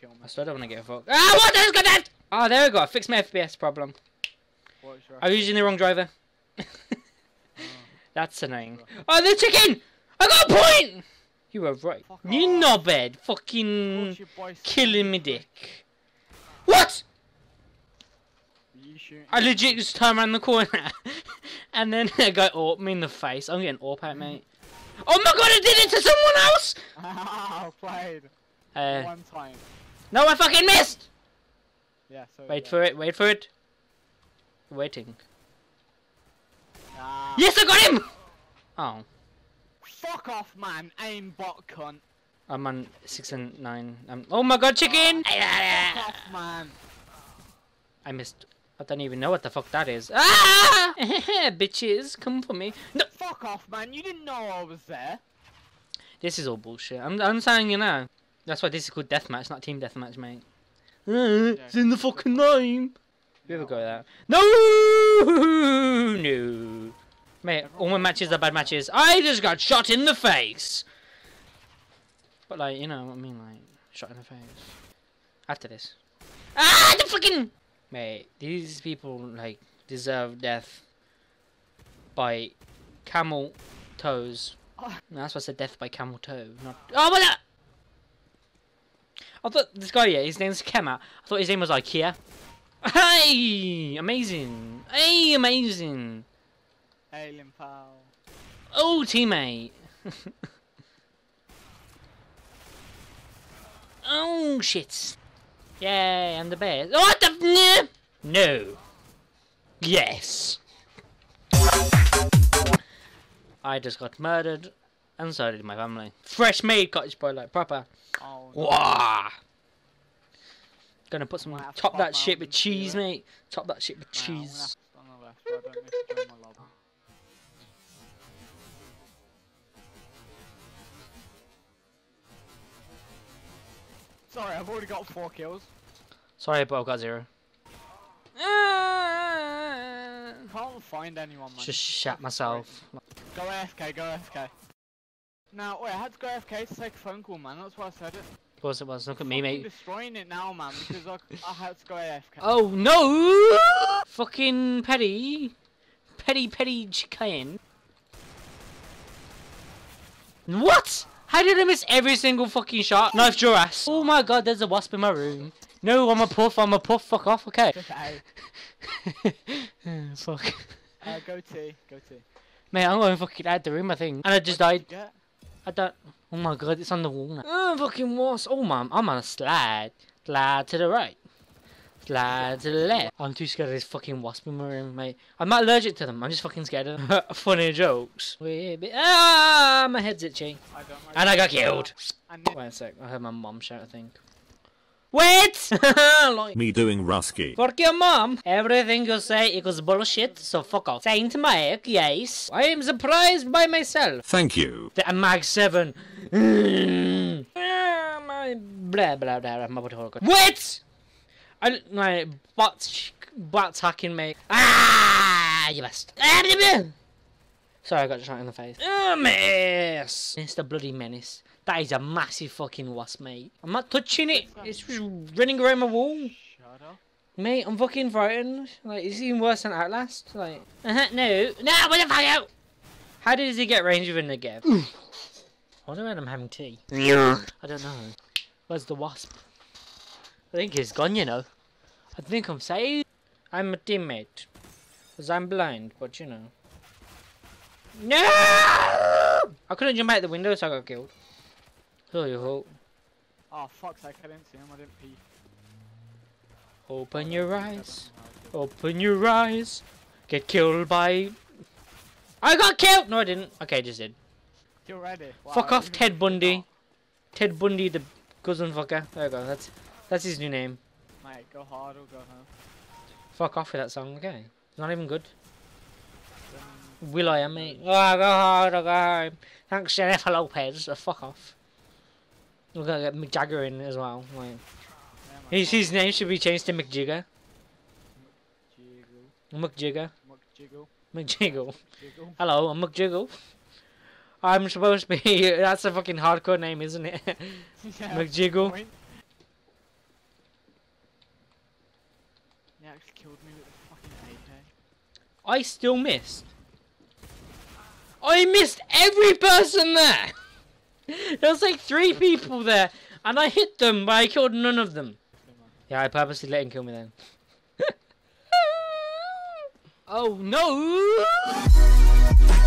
kill me. I still don't want to get a fuck. Ah, what the got that? Oh, there we go. I fixed my FPS problem. I was using the wrong driver. Oh. That's annoying. Oh, the chicken! I got a point! You were right. Fuck You knobhead. Fucking killing me dick. What? I legit just turned around the corner and then a guy AWPed me in the face. I'm getting AWP out, mate. Oh my god, I did it to someone else! Ah, played. Uh, One time. No, I fucking missed! Yeah, so. Wait yeah. for it, wait for it. Waiting. Ah. Yes, I got him! Oh, Fuck off, man. Aim bot cunt. I'm on six and nine. Um, oh my god, chicken! Fuck off, man. I missed. I don't even know what the fuck that is. Ah! Bitches, come for me. No, Fuck off, man. You didn't know I was there. this is all bullshit. I'm, I'm saying you now. That's why this is called deathmatch, not team deathmatch, mate. Uh, It's in the fucking name. You ever go that? No, no, mate. All my matches are bad matches. I just got shot in the face. But like, you know what I mean, like shot in the face. After this. Ah, the fucking. Mate, these people like deserve death by camel toes. Oh. That's what I said. Death by camel toe. Not. Oh, what the? I thought this guy, yeah, his name's Kema. I thought his name was IKEA. Hey, amazing. Hey, amazing. Alien pal. Oh, teammate. oh, shit. Yay, I'm the best. Oh, what the? No. Yes. I just got murdered, and so did my family. Fresh made cottage boy, like proper. Oh, no. Wah! Gonna put some Might have to top that shit with cheese, it. mate. Top that shit with Nah, I'm gonna have cheese. to stand on the left, so I don't miss the join my lobby. Sorry, I've already got four kills. Sorry, but I've got zero. Can't find anyone, man. Just shat myself. Go AFK, go AFK. Now, wait, I had to go AFK to take a phone call, man. That's why I said it. Of course it was. Look at me, mate. destroying it now, man, because I, I had to go AFK. Oh no! Fucking petty, petty, petty chicken. What? How did I miss every single fucking shot? Knife your ass. Oh my god, there's a wasp in my room. No, I'm a puff. I'm a puff. Fuck off. Okay. Fuck. Uh, go T, go T. Mate, I'm going fucking out the room. I think, and I just died. Did you get? I don't. Oh my god, it's on the wall now. Oh, fucking wasp. Oh man, I'm on a slide. Slide to the right. Slide to the left. I'm too scared of this fucking wasp in my room, mate. I'm not allergic to them. I'm just fucking scared of them. Funny jokes. Ah, my head's itchy. I. And I got killed. Wait a sec. I heard my mom shout. I think. Wait! like, Me doing Rusky. Fuck your mom. Everything you say equals bullshit, so fuck off. Saint Mike, yes. I am surprised by myself. Thank you. The Mag 7. Mm. Ah, my blah blah blah. My butthole. Wait! I my butt butt hacking me. Ah, you best. Ah, blah, blah. Sorry, I got shot in the face. Ah, miss. It's the bloody menace. That is a massive fucking wasp, mate. I'm not touching it. It's just running around my wall. Shut up. Mate, I'm fucking frightened. Like, it's even worse than Outlast. Like, uh-huh, no, no, what the fuck out? How does he get range within the gap? I wonder when I'm having tea. I don't know. Where's the wasp? I think he's gone, you know. I think I'm safe. I'm a teammate. Because I'm blind, but you know. No! I couldn't jump out the window, so I got killed. Oh, your fault. Oh, fuck's sake, I didn't see him, I didn't pee. Open your eyes. know how to- Open your eyes. Get killed by. I got killed! No, I didn't. Okay, I just did. You're ready. Wow, Fuck off, Ted Bundy. Ted Bundy, the cousin fucker. There we go. That's that's his new name. Mate, go hard or go home. Fuck off with that song. Okay, it's not even good. will.i.am mate? Oh, go hard or go home. Thanks, Jennifer Lopez. Uh, fuck off. We're gonna get Mick Jagger in as well. Like, his, his name should be changed to Mick Jigger. Jiggle, Mick Jigger. Mick Jiggle. jiggle. Hello, I'm McJiggle. I'm supposed to be. That's a fucking hardcore name, isn't it? yeah, McJiggle. actually killed me with a fucking AK. I still missed. I missed every person there. there was like three people there, and I hit them, but I killed none of them. Yeah, I purposely let him kill me then. Oh no!